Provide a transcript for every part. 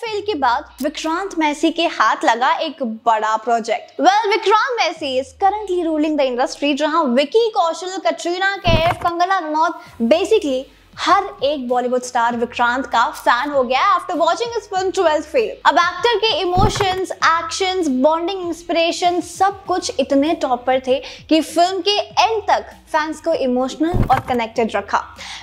Fail के बाद विक्रांत मैसी के हाथ लगा एक बड़ा project well Vikrant Massey is currently ruling the industry जहाँ विकी कौशल कटरीना कैफ कंगना रनौत बेसिकली हर एक बॉलीवुड स्टार विक्रांत का फ़ैन हो गया आफ्टर वॉचिंग इस फ़िल्म ट्वेल्थ फेल अब एक्टर के इमोशंस एक्शंस बॉन्डिंग इंस्पिरेशन सब कुछ इतने टॉप पर थे कि फ़िल्म के एंड तक फैंस को इमोशनल और कनेक्टेड रखा।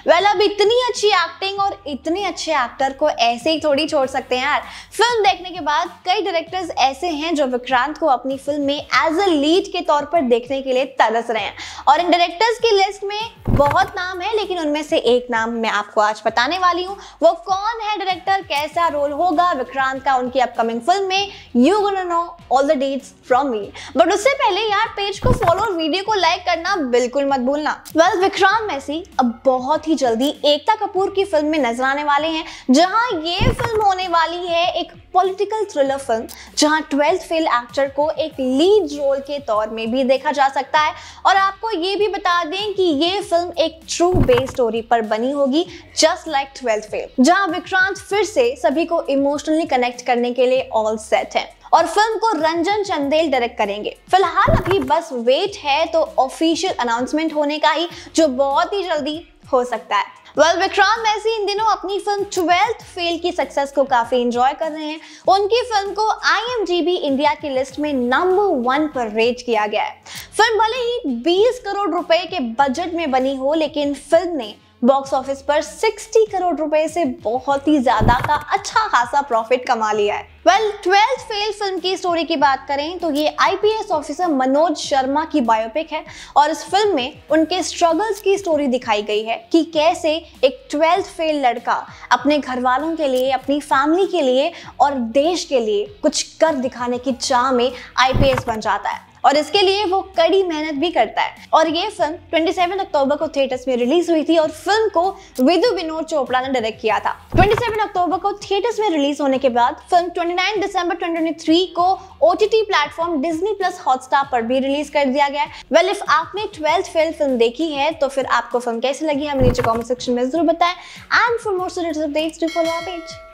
वेल अब इतनी अच्छी एक्टिंग और इतने अच्छे एक्टर को ऐसे ही थोड़ी छोड़ सकते हैं यार। फ़िल्म देखने के बाद कई डायरेक्टर्स ऐसे हैं जो विक्रांत को अपनी फ़िल्म में एज अ लीड के तौर पर देखने के लिए तरस रहे हैं। और इन डायरेक्टर्स की लिस्ट में बहुत नाम है, लेकिन उनमें से एक नाम मैं आपको आज बताने वाली हूँ। वो कौन है डायरेक्टर कैसा रोल होगा? विक्रांत का उनकी अपकमिंग फ़िल्म में you gonna know all the dates from me but उससे पहले यार पेज को फॉलो और वीडियो को लाइक करना बिल्कुल मत भूलना। वेल well, विक्रांत मैसी अब बहुत ही जल्दी एकता कपूर की फ़िल्म में नज़र आने वाले हैं जहाँ ये फ़िल्म होने वाली है एक पॉलिटिकल थ्रिलर फ़िल्म जहाँ ट्वेल्थ फेल एक्टर को एक लीड रोल के तौर में भी देखा जा सकता है। और आपको ये भी बता दें कि ये फ़िल्म एक ट्रू बेस स्टोरी पर बनी होगी जस्ट लाइक ट्वेल्थ फेल, जहाँ विक्रांत फिर से सभी को इमोशनली कनेक्ट करने के लिए ऑल सेट है। और फ़िल्म को रंजन चंदेल डायरेक्ट करेंगे। फ़िलहाल अभी बस वेट है तो ऑफिशियल अनाउंसमेंट होने का ही, जो बहुत ही जल्दी हो सकता है। वेल विक्रांत मैसी इन दिनों अपनी फ़िल्म ट्वेल्थ फेल की सक्सेस को काफ़ी एंजॉय कर रहे हैं। उनकी फ़िल्म को आईएमजीबी इंडिया की लिस्ट में नंबर वन पर रेट किया गया है। फ़िल्म भले ही 20 करोड़ रुपए के बजट में बनी हो, लेकिन फ़िल्म ने बॉक्स ऑफ़िस पर 60 करोड़ रुपए से बहुत ही ज़्यादा का अच्छा खासा प्रॉफिट कमा लिया है। वेल ट्वेल्थ फेल फ़िल्म की स्टोरी की बात करें तो ये आईपीएस ऑफिसर मनोज शर्मा की बायोपिक है और इस फ़िल्म में उनके स्ट्रगल्स की स्टोरी दिखाई गई है कि कैसे एक ट्वेल्थ फेल लड़का अपने घर वालों के लिए, अपनी फैमिली के लिए और देश के लिए कुछ कर दिखाने की चाह में आईपीएस बन जाता है। और इसके लिए वो कड़ी मेहनत भी करता है। और ये फ़िल्म 27 अक्टूबर को थिएटर्स में रिलीज़ हुई थी और फ़िल्म को विदु विनोद चोपड़ा ने डायरेक्ट किया था। 27 अक्टूबर को थिएटर्स में रिलीज़ होने के बाद फ़िल्म 29 दिसंबर 2023 को OTT platform Disney plus Hotstar पर भी रिलीज़ कर दिया गया वेल इफ़ आपने ट्वेल्थ फेल फ़िल्म देखी है तो फिर आपको फ़िल्म कैसी लगी हमें नीचे कॉमेंट सेक्शन में ज़रूर बताएँ। And for more updates to follow page